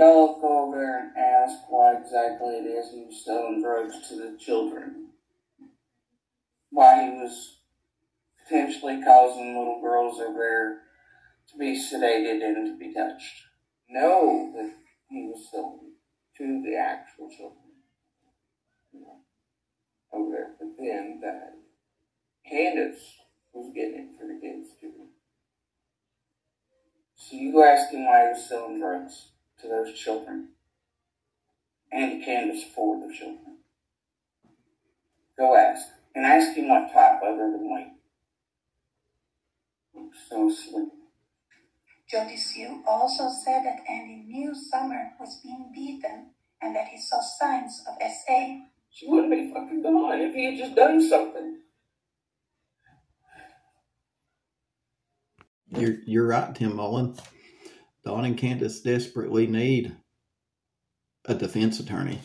Go over there and ask why exactly it is he was selling drugs to the children. Why he was potentially causing little girls over there to be sedated and to be touched. Know that he was selling to the actual children. Over there. But then that Candus was getting it for the kids too. So you go ask him why he was selling drugs to those children. And Candus for the children. Go ask. And ask him what type other than white. So sweet. Jodi Sue also said that Andy knew Summer was being beaten and that he saw signs of SA. She wouldn't be fucking gone if he had just done something. You're you're right, Tim Mullen. Don and Candus desperately need a defense attorney.